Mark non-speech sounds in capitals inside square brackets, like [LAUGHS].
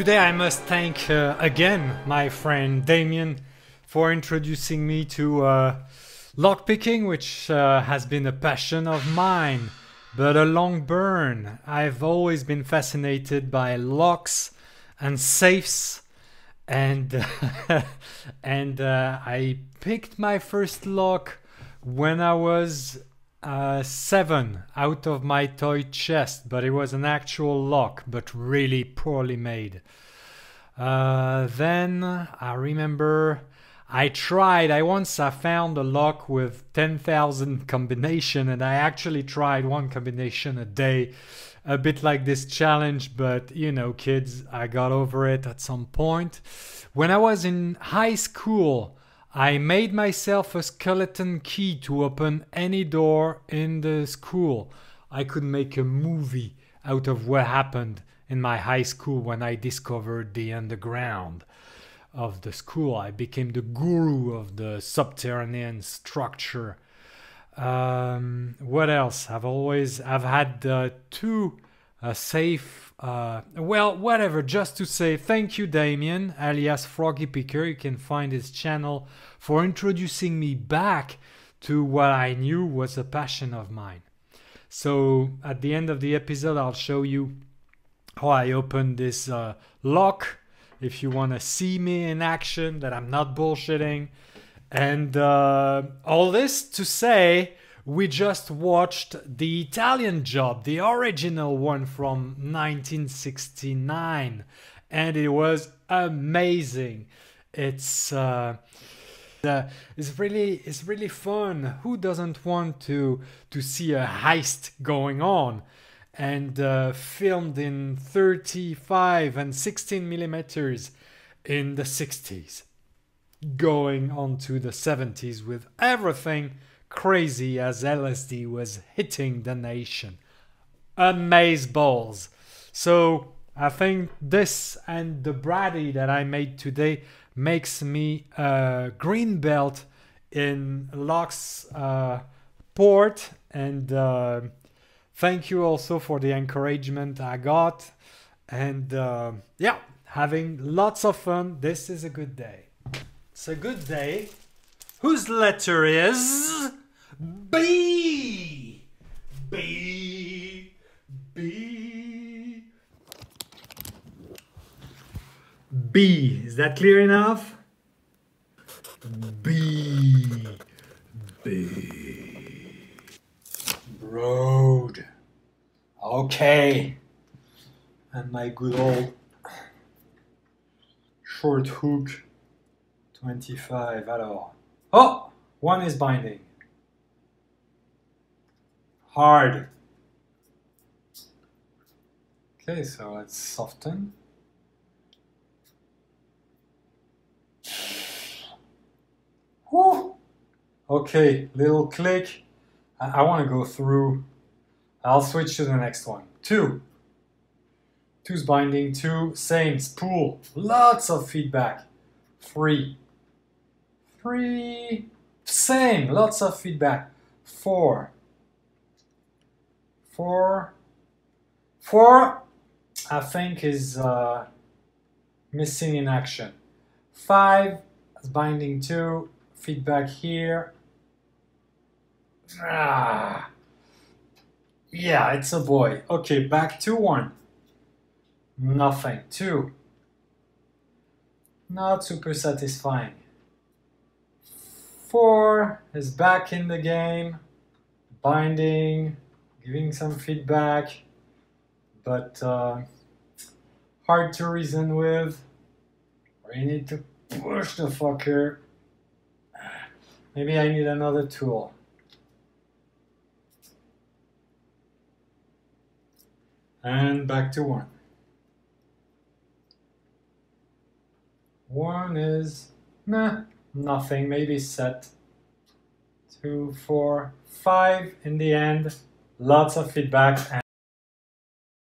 Today I must thank uh, again my friend Damien for introducing me to uh, lockpicking, which uh, has been a passion of mine, but a long burn. I've always been fascinated by locks and safes, and [LAUGHS] and uh, I picked my first lock when I was uh, seven out of my toy chest, but it was an actual lock, but really poorly made. Uh, then I remember I tried. I once I found a lock with ten thousand [LAUGHS] combination, and I actually tried one combination a day, a bit like this challenge. But you know, kids, I got over it at some point. When I was in high school. I made myself a skeleton key to open any door in the school. I could make a movie out of what happened in my high school when I discovered the underground of the school. I became the guru of the subterranean structure. Um, what else? I've always I've had uh, two uh, safe uh, well, whatever, just to say thank you, Damien, alias Froggy Picker. You can find his channel for introducing me back to what I knew was a passion of mine. So, at the end of the episode, I'll show you how I opened this uh, lock if you want to see me in action, that I'm not bullshitting. And uh, all this to say, we just watched the Italian job, the original one from 1969, and it was amazing. It's uh, uh, it's really it's really fun. Who doesn't want to to see a heist going on? And uh, filmed in 35 and 16 millimeters in the 60s, going on to the 70s with everything crazy as LSD was hitting the nation. Amaze balls. So I think this and the Brady that I made today makes me a green belt in Locks uh, port. And uh, thank you also for the encouragement I got. And uh, yeah having lots of fun. This is a good day. It's a good day whose letter is B. B. B. B. Is that clear enough? B. B. Road. Okay. And my good old short hook 25 alors. Oh! One is binding hard. Okay, so let's soften. Whew. Okay, little click. I, I want to go through. I'll switch to the next one. Two. Two's binding, two, same, spool. Lots of feedback. Three. Three, same, lots of feedback. Four four, four, I think is uh, missing in action. Five binding two, feedback here. Ah, yeah, it's a boy. Okay, back to one. Nothing. Two. Not super satisfying. Four is back in the game. Binding giving some feedback, but uh, hard to reason with. Or you need to push the fucker. Maybe I need another tool. And back to one. One is, nah, nothing, maybe set. Two, four, five in the end lots of feedback